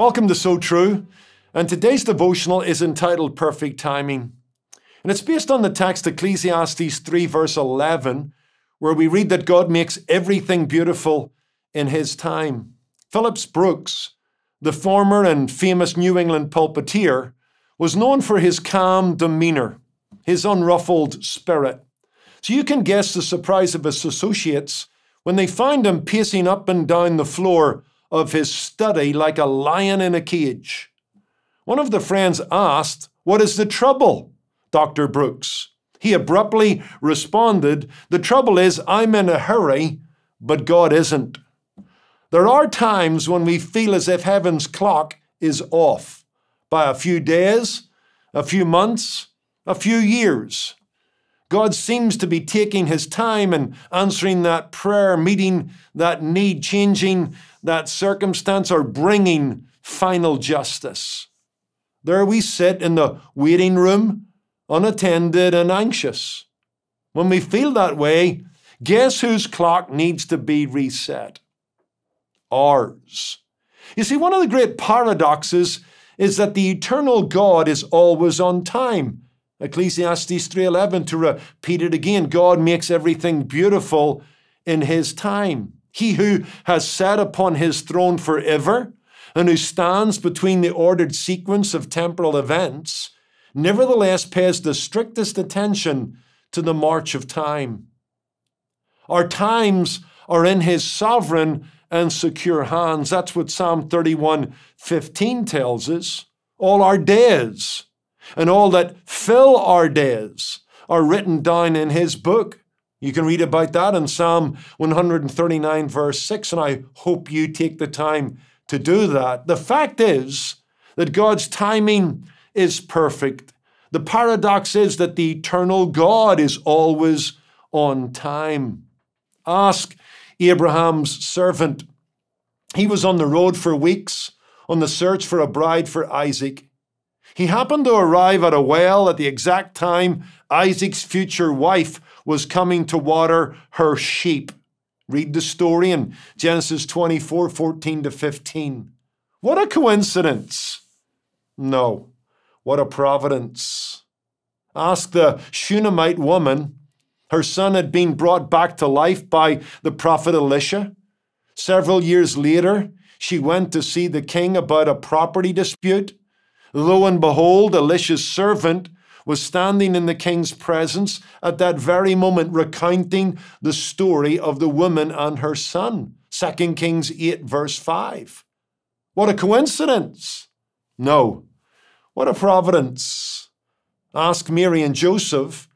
Welcome to So True, and today's devotional is entitled Perfect Timing. And it's based on the text Ecclesiastes 3, verse 11, where we read that God makes everything beautiful in His time. Phillips Brooks, the former and famous New England pulpiteer, was known for his calm demeanor, his unruffled spirit. So you can guess the surprise of his associates when they find him pacing up and down the floor of his study like a lion in a cage. One of the friends asked, What is the trouble, Dr. Brooks? He abruptly responded, The trouble is, I'm in a hurry, but God isn't. There are times when we feel as if heaven's clock is off by a few days, a few months, a few years. God seems to be taking his time and answering that prayer, meeting that need, changing that circumstance, or bringing final justice. There we sit in the waiting room, unattended and anxious. When we feel that way, guess whose clock needs to be reset? Ours. You see, one of the great paradoxes is that the eternal God is always on time Ecclesiastes 3:11 to repeat it again, God makes everything beautiful in his time. He who has sat upon his throne forever and who stands between the ordered sequence of temporal events nevertheless pays the strictest attention to the march of time. Our times are in his sovereign and secure hands. That's what Psalm 31:15 tells us. All our days and all that fill our days are written down in his book. You can read about that in Psalm 139, verse 6, and I hope you take the time to do that. The fact is that God's timing is perfect. The paradox is that the eternal God is always on time. Ask Abraham's servant. He was on the road for weeks on the search for a bride for Isaac. He happened to arrive at a well at the exact time Isaac's future wife was coming to water her sheep. Read the story in Genesis 24 14 to 15. What a coincidence! No, what a providence. Ask the Shunammite woman. Her son had been brought back to life by the prophet Elisha. Several years later, she went to see the king about a property dispute. Lo and behold, Elisha's servant was standing in the king's presence at that very moment, recounting the story of the woman and her son. 2 Kings 8, verse 5. What a coincidence! No. What a providence. Ask Mary and Joseph.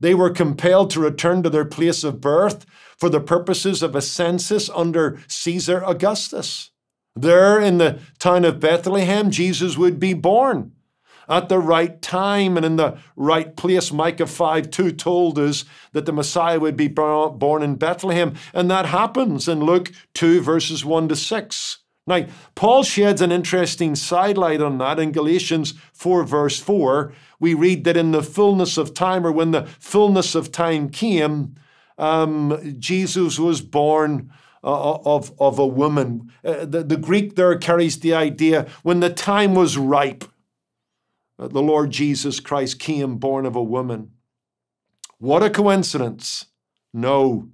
They were compelled to return to their place of birth for the purposes of a census under Caesar Augustus. There in the town of Bethlehem, Jesus would be born at the right time and in the right place. Micah 5 2 told us that the Messiah would be born in Bethlehem, and that happens in Luke 2, verses 1 to 6. Now, Paul sheds an interesting sidelight on that in Galatians 4, verse 4. We read that in the fullness of time, or when the fullness of time came, um, Jesus was born uh, of, of a woman. Uh, the, the Greek there carries the idea when the time was ripe, uh, the Lord Jesus Christ came born of a woman. What a coincidence. No,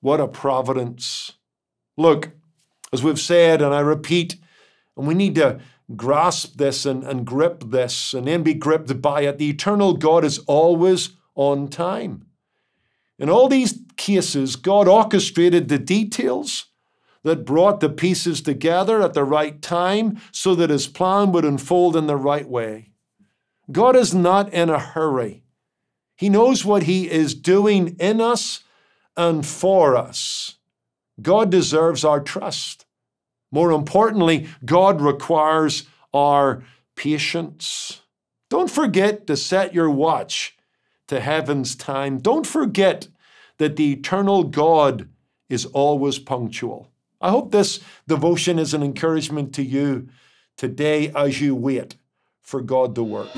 what a providence. Look, as we've said, and I repeat, and we need to grasp this and, and grip this and then be gripped by it. The eternal God is always on time. In all these cases, God orchestrated the details that brought the pieces together at the right time so that his plan would unfold in the right way. God is not in a hurry. He knows what he is doing in us and for us. God deserves our trust. More importantly, God requires our patience. Don't forget to set your watch to heaven's time. Don't forget that the eternal God is always punctual. I hope this devotion is an encouragement to you today as you wait for God to work.